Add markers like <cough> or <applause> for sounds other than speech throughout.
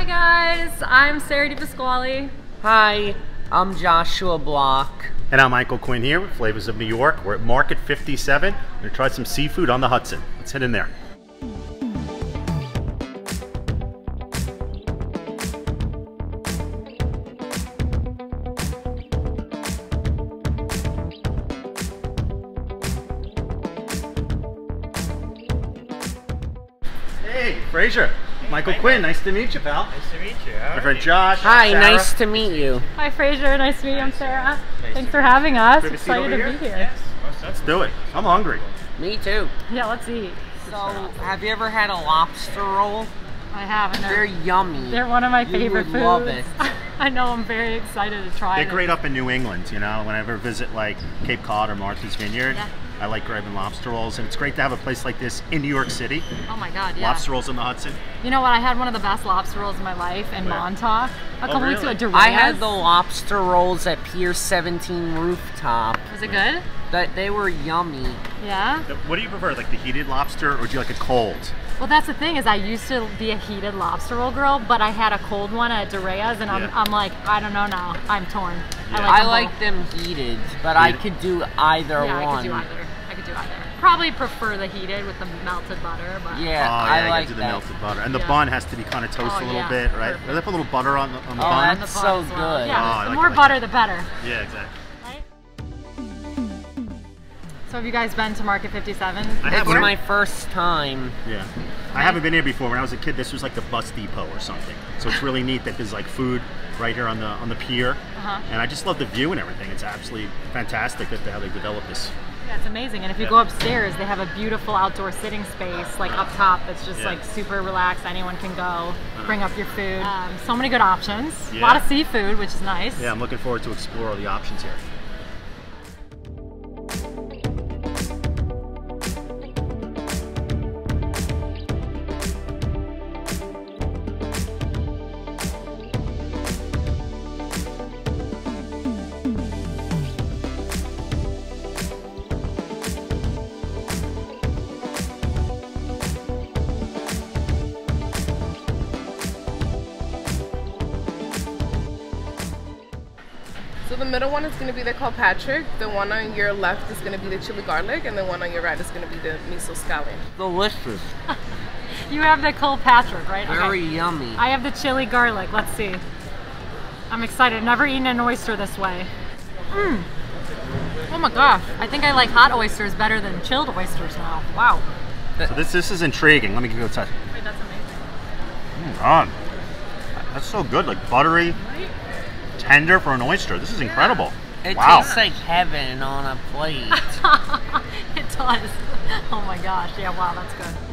Hi guys, I'm Sara DiPasquale. Hi, I'm Joshua Block. And I'm Michael Quinn here with Flavors of New York. We're at Market 57. We're gonna try some seafood on the Hudson. Let's head in there. Hey, Frazier. Michael Quinn, nice to meet you, pal. Nice to meet you. How My friend you? Josh. Hi, Sara. nice to meet you. Hi Fraser, nice to meet you. I'm Sara. Nice Thanks for meet having us. Grab Excited over to here. be here. Yes, Let's do it. I'm hungry. Me too. Yeah, let's eat. So, have you ever had a lobster roll? I haven't. They're they're, yummy. they're one of my You favorite would foods. love it. <laughs> I know. I'm very excited to try it. They're them. great up in New England, you know. Whenever I visit like Cape Cod or Martha's Vineyard, Yeah. I like grabbing lobster rolls, and it's great to have a place like this in New York City. Oh my god, yeah. Lobster rolls on the Hudson. You know what? I had one of the best lobster rolls in my life in oh, Where? Montauk a oh, couple weeks ago. I had the lobster rolls at Pier 17 rooftop. Was it good? That they were yummy. Yeah. What do you prefer, like the heated lobster, or do you like a cold? Well, that's the thing is I used to be a heated lobster roll girl, but I had a cold one at Doraya's, and I'm, Yeah. I'm like, I don't know now. I'm torn. Yeah. I like, I them like them heated, but I could do either Yeah, I one. could do either. I could do either. Probably prefer the heated with the melted butter, but Yeah, oh, yeah, I you like do the that. melted butter, and the Yeah. bun has to be kind of toasted Oh, a little yeah, bit, right? perfect. Do they put a little butter on the, on the Oh, bun? and the That's so well. good. Yeah, Oh, the like more it like butter, that. the better. Yeah, exactly. Right? So have you guys been to Market 57? I have It's my first time. Yeah. I haven't been here before. When I was a kid, this was like the bus depot or something. So it's really neat that there's like food right here on the on the pier, Uh-huh. and I just love the view and everything. It's absolutely fantastic that they, how they developed this. Yeah, it's amazing. And if you Yeah. go upstairs, they have a beautiful outdoor sitting space, like up top, that's just Yeah. like super relaxed. Anyone can go, bring up your food. Um, so many good options. A lot of seafood, which is nice. Yeah, I'm looking forward to explore all the options here. Middle one is going to be the Patrick. The one on your left is going to be the chili garlic, and the one on your right is going to be the miso scallion. Delicious. <laughs> You have the Kilpatrick, right? Very yummy. I have the chili garlic. Let's see. I'm excited. Never eaten an oyster this way. Mmm. Oh my gosh. I think I like hot oysters better than chilled oysters now. Wow. So this this is intriguing. Let me give you a touch. Wait, that's amazing. Mm, God, that's so good. Like buttery, tender for an oyster. This is incredible. It wow. tastes like heaven on a plate. <laughs> it does. Oh my gosh. Yeah, wow, that's good.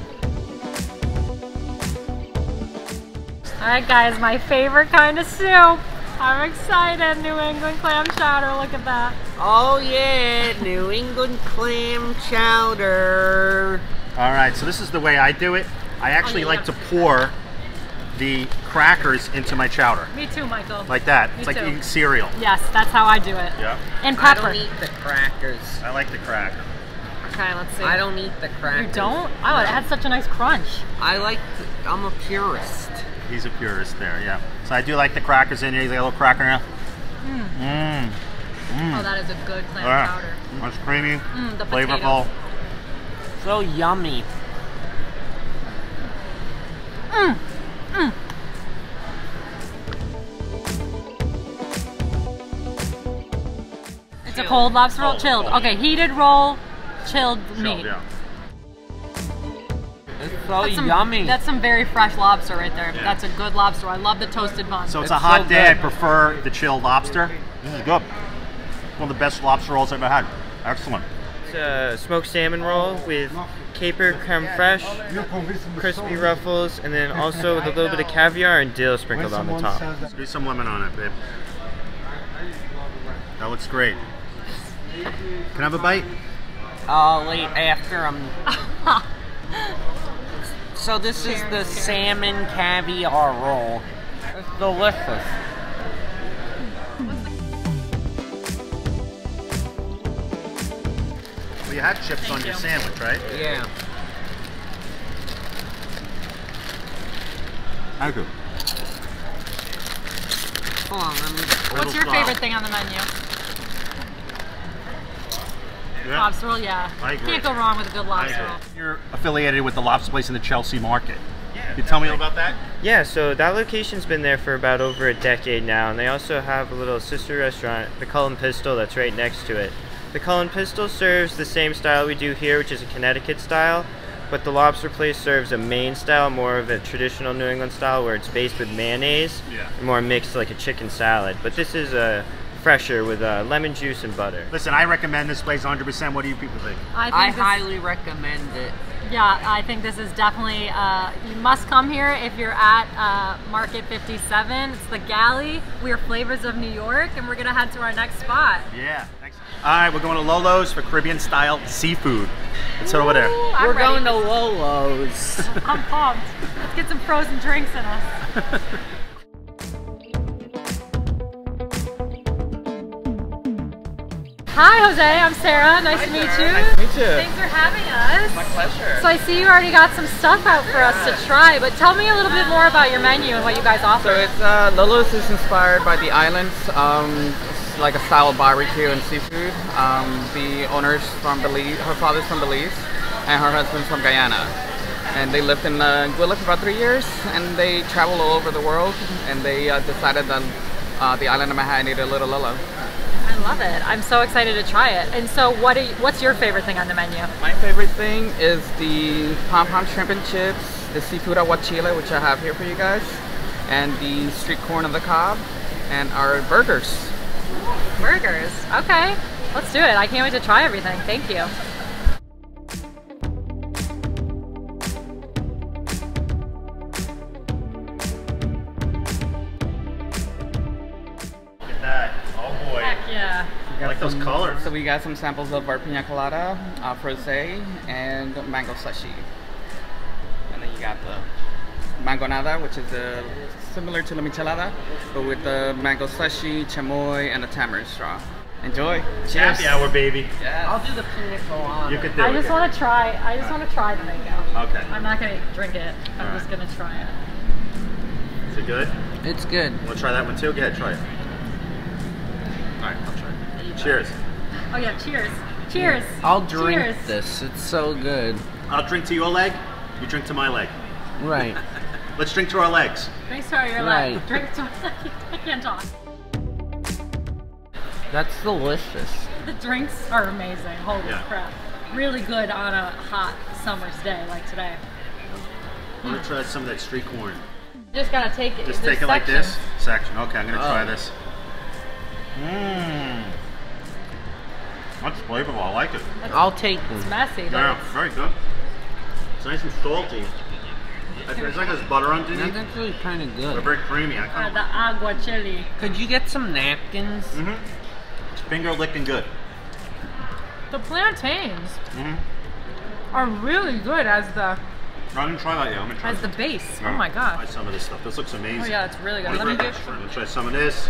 All right, guys, my favorite kind of soup. I'm excited. New England clam chowder. Look at that. oh yeah, New England clam chowder. All right, so this is the way I do it. I actually oh, yeah, like to pour the crackers into my chowder. Me too, Michael. Like that. Me It's like too. eating cereal. Yes, that's how I do it. Yeah. And I don't eat the crackers. I like the cracker. Okay, let's see. I don't eat the crackers. You don't? Oh, it had such a nice crunch. I like. The, I'm a purist. He's a purist there, yeah. So I do like the crackers in here. He's got a little cracker now. Mmm. Mm. Mm. Oh, that is a good clam Yeah. chowder. That's creamy, Mm, the flavorful. potatoes. So yummy. Mm. It's a cold lobster roll, Cold, chilled. cold. Okay, heated roll, chilled Chilled, meat. yeah. It's so That's some, yummy. That's some very fresh lobster right there. Yeah. That's a good lobster. I love the toasted bun. So it's, It's a hot so day. I prefer the chilled lobster. This is good. One of the best lobster rolls I've ever had. Excellent. It's a smoked salmon roll with caper creme fraiche, crispy ruffles, and then also with a little bit of caviar and dill sprinkled on the top. Squeeze some lemon on it, babe. That looks great. Can I have a bite? Uh, oh, wait, after I'm. Um, <laughs> so this is the salmon caviar roll. It's delicious. Well, you had chips on your sandwich, right? Yeah. Thank you. Hold on, let me. What's your stop. favorite thing on the menu? Yeah. Lobster roll, yeah. I agree. Can't go wrong with a good lobster roll. You're affiliated with the lobster place in the Chelsea Market. Can you tell me about that? Yeah, so that location's been there for about over a decade now, and they also have a little sister restaurant, the Cull & Pistol, that's right next to it. The Cull & Pistol serves the same style we do here, which is a Connecticut style, but the lobster place serves a Maine style, more of a traditional New England style, where it's based with mayonnaise, Yeah. and more mixed like a chicken salad. But this is a fresher with uh, lemon juice and butter. Listen, I recommend this place 100%. What do you people think? I think I this, highly recommend it. Yeah, I think this is definitely, uh, you must come here if you're at uh, Market 57. It's the Galley. We are Flavors of New York, and we're going to head to our next spot. Yeah, thanks. All right, we're going to Lolo's for Caribbean style seafood. Let's head over there. I'm We're ready. going to Lolo's. <laughs> I'm pumped. Let's get some frozen drinks in us. Hi, Jose. I'm Sara. Nice to meet you. Nice to meet you. Thanks for having us. My pleasure. So I see you already got some stuff out for us to try, but tell me a little bit more about your menu and what you guys offer. So it's uh, Lolo's is inspired by the islands. Um, it's like a style of barbecue and seafood. Um, the owner's from Belize, her father's from Belize, and her husband's from Guyana. And they lived in uh, Anguilla for about three years, and they traveled all over the world. And they uh, decided that uh, the island of Manhattan needed a little Lolo. I love it. I'm so excited to try it. And so, what? Are you, what's your favorite thing on the menu? My favorite thing is the pom pom shrimp and chips, the seafood aguachile, which I have here for you guys, and the street corn on the cob, and our burgers. Burgers. Okay, let's do it. I can't wait to try everything. Thank you. Look at that. Oh boy. Heck yeah. Like those colors. So we got some samples of our pina colada, uh, frosé, and mango slushy. And then you got the mangonada, which is uh, similar to la michelada, but with the mango slushy, chamoy, and the tamarind straw. Enjoy. Cheers. Happy hour, baby. I'll do the pina colada. You could do I it. just want to try. I just want to try the mango. Okay. I'm not gonna drink it. I'm All just right. gonna try it. Is it good? It's good. Want to try that one too? Go ahead, try it. All right, I'll try it. Cheers. Oh yeah. Cheers. Cheers. I'll drink Cheers. this. It's so good. I'll drink to your leg. You drink to my leg. Right. <laughs> Let's drink to our legs. Thanks for your Right. leg. Drink to <laughs> I can't talk. That's delicious. The drinks are amazing. Holy Yeah. crap. Really good on a hot summer's day like today. I'm gonna try some of that street corn. Just gotta take it. Just take it like this. Section. Okay, I'm gonna try Oh. this. Mmm. That's flavorful. I like it. I'll take It's this. messy, Yeah, it's, very good. It's nice and salty. It's like there's butter on it. That's actually kind of good. They're good. very creamy. I uh, kind the of. aguachile. Could you get some napkins? Mm-hmm. It's finger licking good. The plantains Mm-hmm. are really good as the I didn't try that yet. I'm gonna try. as the base. Yeah. Oh my god. Try some of this stuff. This looks amazing. Oh yeah, it's really good. Let Let me get. Let me try some of this.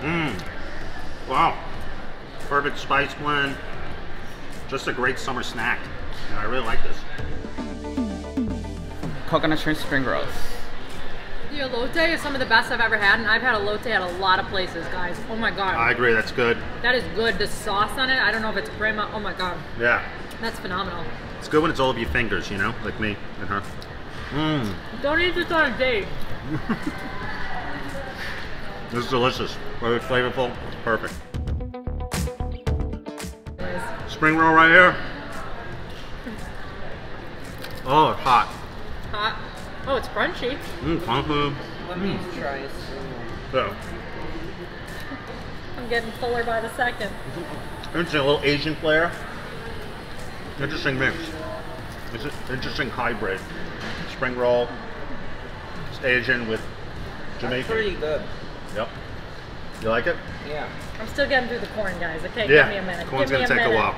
Mmm. Wow. Perfect spice blend. Just a great summer snack. And I really like this. Coconut shrimp spring rolls. The elote is some of the best I've ever had, and I've had elote at a lot of places, guys. Oh my god. I agree. That's good. That is good. The sauce on it, I don't know if it's crema. Oh my god. Yeah. That's phenomenal. It's good when it's all of your fingers, you know, like me and her. Mmm. Don't eat this on a date. <laughs> This is delicious. Very flavorful. Perfect. Spring roll right here. Oh, it's hot. Hot. Oh, it's crunchy. Mmm, kung fu. Let me try some. Yeah. I'm getting fuller by the second. Interesting, a little Asian flair. Interesting mix. It's an interesting hybrid. Spring roll. It's Asian with Jamaican. Pretty good. Yep. You like it? Yeah. I'm still getting through the corn, guys. Okay, yeah. give me a minute. Corn's give me gonna take a while.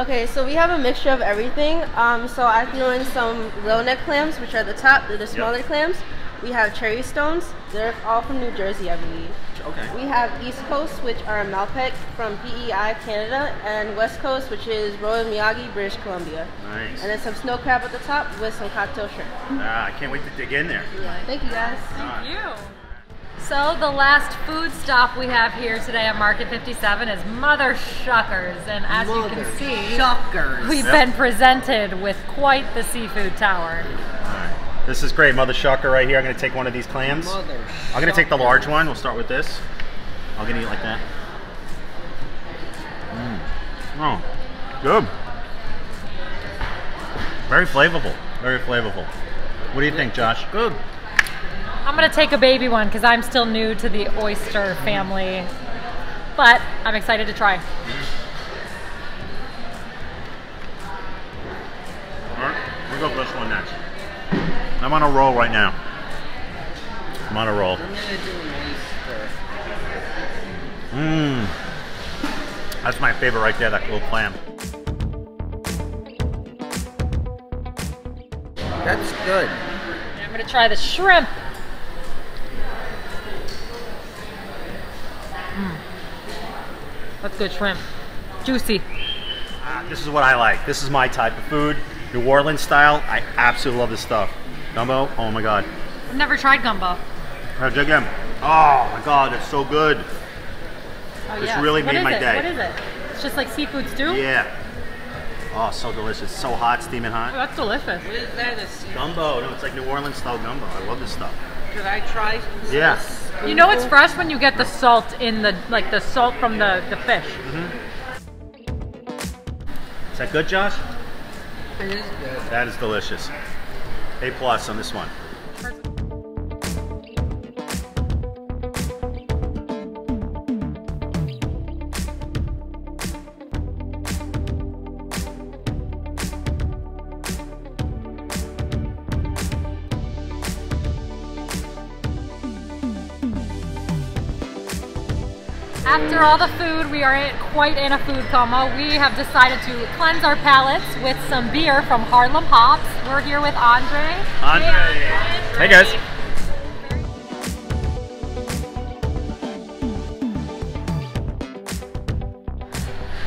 Okay, so we have a mixture of everything. Um, so I threw in some little neck clams, which are the top, they're the smaller clams. We have cherry stones. They're all from New Jersey, I believe. Okay. We have East Coast, which are Malpeque from PEI Canada, and West Coast, which is Royal Miyagi, British Columbia. Nice. And then some snow crab at the top with some cocktail shrimp. Ah, I can't wait to dig in there. Thank you guys. Thank you. So the last food stop we have here today at Market 57 is Mother Shuckers, and as you can see, Shuckers. we've Yep. been presented with quite the seafood tower. This is great. Mother Shucker right here. I'm going to take one of these clams. Mother I'm going to take the large one. We'll start with this. I'm going to eat like that. Mm. Oh, good. Very flavorful. Very flavorful. What do you think, Josh? Good. I'm gonna take a baby one because I'm still new to the oyster family, but I'm excited to try. All right, we'll go for this one next. I'm on a roll right now. I'm on a roll. I'm gonna do an oyster. Mmm. That's my favorite right there, that little clam. That's good. I'm gonna try the shrimp. That's good shrimp. Juicy. Ah, this is what I like. This is my type of food. New Orleans style. I absolutely love this stuff. Gumbo, oh my god. I've never tried gumbo. Now dig in. Oh my god, it's so good. Oh, This yeah. really What made my it? day. What is it? It's just like seafood stew? Yeah. Oh, so delicious. So hot, steaming Oh, hot. that's delicious. What is that? A Gumbo. No, it's like New Orleans style gumbo. I love this stuff. Could I try? Yeah. You know it's fresh when you get the salt in the, like the salt from the, the fish. Mm-hmm. Is that good, Josh? It is good. That is delicious. A plus on this one. After all the food, we are in, quite in a food coma. We have decided to cleanse our palates with some beer from Harlem Hops. We're here with Andre. Andre. Hey guys.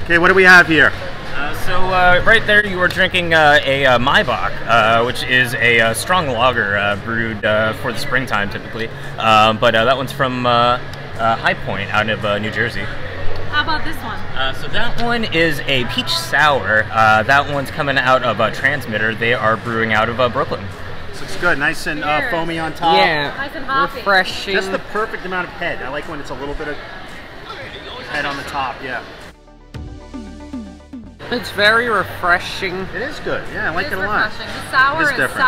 Okay, what do we have here? Uh, so uh, right there, you are drinking uh, a uh, Maibock, uh, which is a uh, strong lager uh, brewed uh, for the springtime, typically. Um, but uh, that one's from uh, High Point, out of uh, New Jersey. How about this one? Uh, so that one is a peach sour. Uh, that one's coming out of uh, Transmitter. They are brewing out of uh, Brooklyn. This looks good. Nice and uh, foamy on top. Yeah. Nice and hoppy. Refreshing. Just the perfect amount of head. I like when it's a little bit of head on the top. Yeah. It's very refreshing. It is good. Yeah, I like It it, is a lot. refreshing. The sour It is is, different.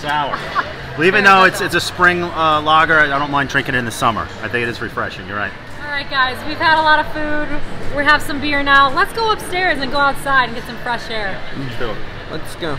sour. <laughs> Sour. well, even though it's it's a spring uh, lager, I don't mind drinking it in the summer. I think it is refreshing. You're right. All right, guys, we've had a lot of food. We have some beer now. Let's go upstairs and go outside and get some fresh air. Let's do. Let's go.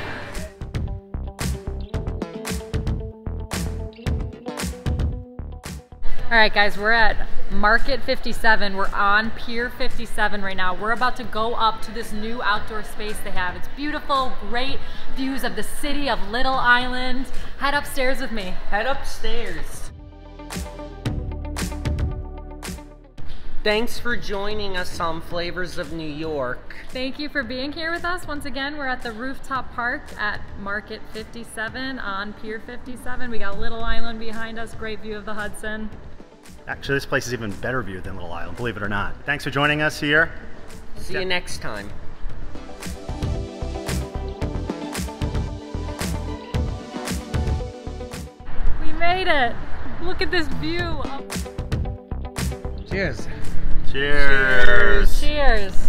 All right, guys, we're at Market 57. We're on Pier 57 right now. We're about to go up to this new outdoor space they have. It's beautiful, great views of the city of Little Island. Head upstairs with me. Head upstairs. Thanks for joining us on Flavors of New York. Thank you for being here with us. Once again, we're at the rooftop park at Market 57 on Pier 57. We got Little Island behind us, great view of the Hudson. Actually, this place is even better view than Little Island. Believe it or not. Thanks for joining us here. See you next time. We made it. Look at this view. of- Cheers. Cheers. Cheers.